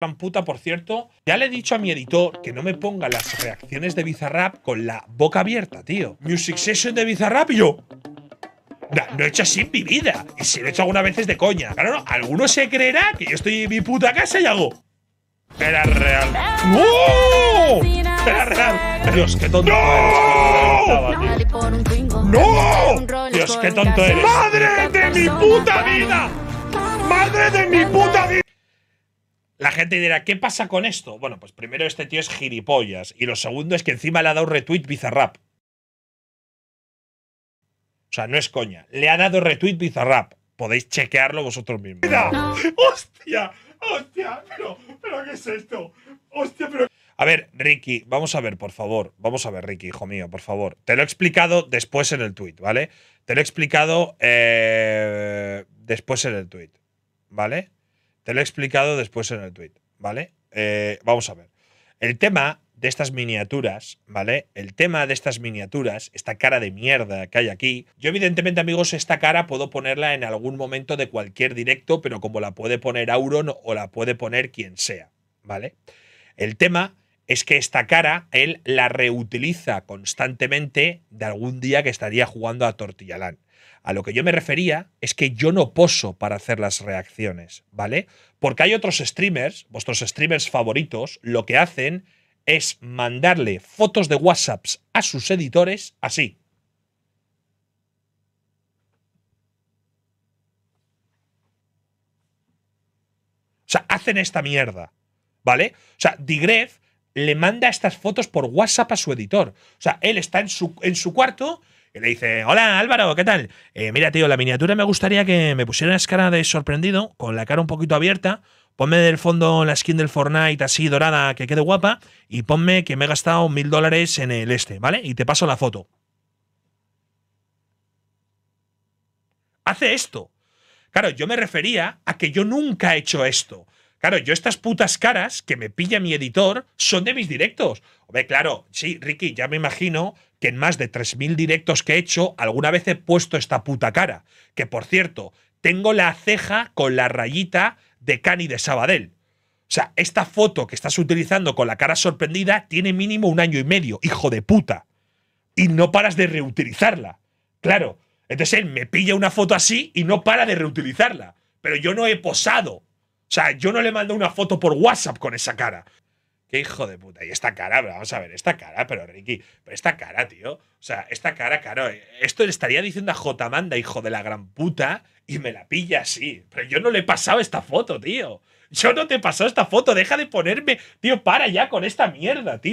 gran puta, por cierto. Ya le he dicho a mi editor que no me ponga las reacciones de Bizarrap con la boca abierta, tío. Music Session de Bizarrap y yo. No, no he hecho así en mi vida. Y si lo he hecho algunas veces de coña. Claro, no, alguno se creerá que yo estoy en mi puta casa y hago. Era real. ¡No! Era real. Dios, qué tonto eres. ¡No! Dios, qué tonto eres. ¡Madre de mi puta vida! ¡Madre de mi puta vida! La gente dirá, ¿qué pasa con esto? Bueno, pues primero este tío es gilipollas. Y lo segundo es que encima le ha dado retweet Bizarrap. O sea, no es coña. Le ha dado retweet Bizarrap. Podéis chequearlo vosotros mismos. ¡Hostia! ¡Hostia! Pero, pero ¿qué es esto? ¡Hostia, pero. A ver, Ricky, vamos a ver, por favor. Vamos a ver, Ricky, hijo mío, por favor. Te lo he explicado después en el tweet, ¿vale? Te lo he explicado eh, después en el tweet, ¿vale? Te lo he explicado después en el tweet, ¿vale? Eh, vamos a ver. El tema de estas miniaturas, ¿vale? El tema de estas miniaturas, esta cara de mierda que hay aquí. Yo, evidentemente, amigos, esta cara puedo ponerla en algún momento de cualquier directo, pero como la puede poner Auron o la puede poner quien sea, ¿vale? El tema es que esta cara él la reutiliza constantemente de algún día que estaría jugando a Tortillalán. A lo que yo me refería es que yo no poso para hacer las reacciones, ¿vale? Porque hay otros streamers, vuestros streamers favoritos, lo que hacen es mandarle fotos de WhatsApps a sus editores así. O sea, hacen esta mierda, ¿vale? O sea, Digref le manda estas fotos por WhatsApp a su editor. O sea, él está en su, en su cuarto y le dice, hola Álvaro, ¿qué tal? Eh, mira, tío, la miniatura me gustaría que me pusieras cara de sorprendido, con la cara un poquito abierta. Ponme del fondo la skin del Fortnite así dorada, que quede guapa, y ponme que me he gastado mil dólares en el este, ¿vale? Y te paso la foto. Hace esto. Claro, yo me refería a que yo nunca he hecho esto. Claro, yo estas putas caras que me pilla mi editor son de mis directos. Hombre, claro, sí, Ricky, ya me imagino que en más de 3.000 directos que he hecho, alguna vez he puesto esta puta cara. Que por cierto, tengo la ceja con la rayita de Cani de Sabadell. O sea, esta foto que estás utilizando con la cara sorprendida tiene mínimo un año y medio, hijo de puta. Y no paras de reutilizarla. Claro. Entonces él me pilla una foto así y no para de reutilizarla. Pero yo no he posado. O sea, yo no le mando una foto por WhatsApp con esa cara. Qué hijo de puta. Y esta cara, vamos a ver, esta cara, pero Ricky, pero esta cara, tío. O sea, esta cara, claro, esto le estaría diciendo a J. Manda, hijo de la gran puta, y me la pilla así. Pero yo no le he pasado esta foto, tío. Yo no te he pasado esta foto. Deja de ponerme. Tío, para ya con esta mierda, tío.